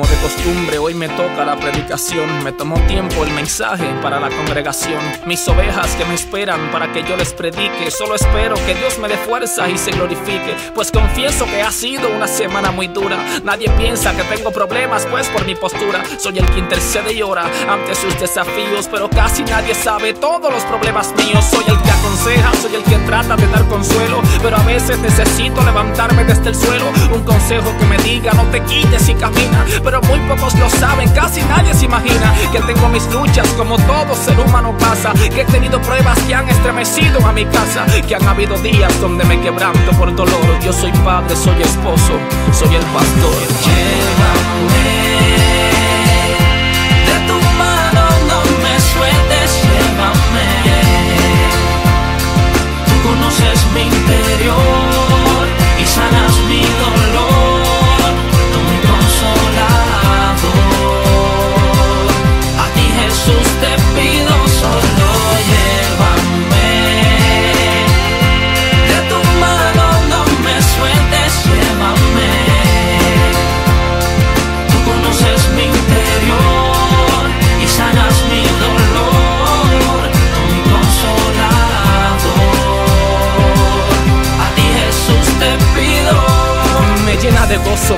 costumbre, hoy me toca la predicación. Me tomó tiempo el mensaje para la congregación. Mis ovejas que me esperan para que yo les predique. Solo espero que Dios me dé fuerza y se glorifique. Pues confieso que ha sido una semana muy dura. Nadie piensa que tengo problemas, pues por mi postura. Soy el que intercede y ora ante sus desafíos. Pero casi nadie sabe todos los problemas míos. Soy el que aconseja, soy el que trata de dar consuelo. Pero a veces necesito levantarme desde el suelo. Un consejo que me diga no te quites y camina. Pero muy pocos lo saben, casi nadie se imagina que tengo mis luchas como todo ser humano pasa. Que he tenido pruebas que han estremecido a mi casa. Que han habido días donde me quebranto por dolor. Yo soy padre, soy esposo, soy el pastor.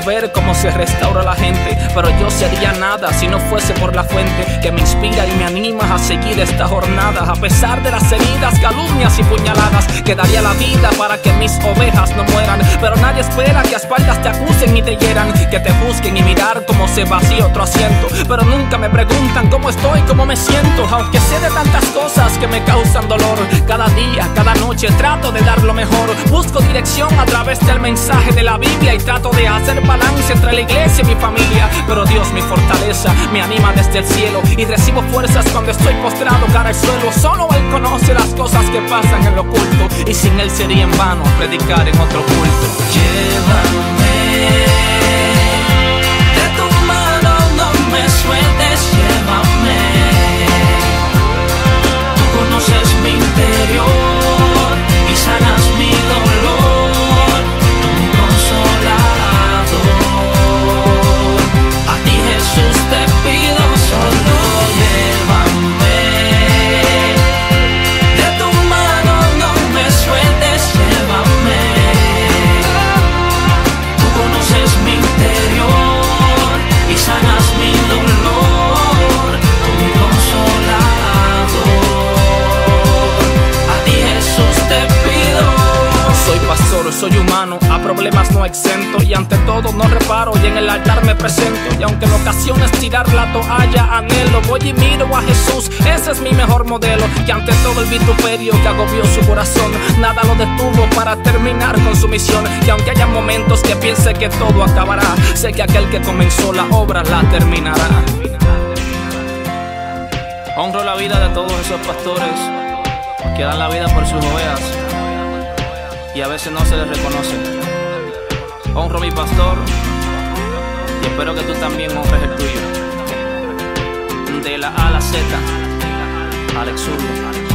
Ver cómo se restaura la gente, pero yo sería nada si no fuese por la fuente que me inspira y me anima a seguir esta jornada. A pesar de las heridas, calumnias y puñaladas, que daría la vida para que mis ovejas no mueran. Pero nadie espera que a espaldas te acusen y te hieran, que te busquen y mirar cómo se vacía otro asiento. Pero nunca me preguntan cómo estoy, cómo me siento, aunque sé de tantas cosas que me causan dolor. Cada día, cada noche trato de dar lo mejor. Busco dirección a través del mensaje de la Biblia y trato de hacer balance entre la iglesia y mi familia. Pero Dios, mi fortaleza, me anima desde el cielo y recibo fuerzas cuando estoy postrado cara al suelo. Solo Él conoce las cosas que pasan en lo oculto y sin Él sería en vano predicar en otro culto. Llévame soy humano, a problemas no exento. Y ante todo no reparo y en el altar me presento. Y aunque en ocasiones tirar la toalla anhelo, voy y miro a Jesús, ese es mi mejor modelo. Y ante todo el vituperio que agobió su corazón, nada lo detuvo para terminar con su misión. Y aunque haya momentos que piense que todo acabará, sé que aquel que comenzó la obra la terminará. Honro la vida de todos esos pastores que dan la vida por sus ovejas y a veces no se les reconoce. Honro a mi pastor y espero que tú también honres el tuyo. De la A a la Z, Alex Zurdo.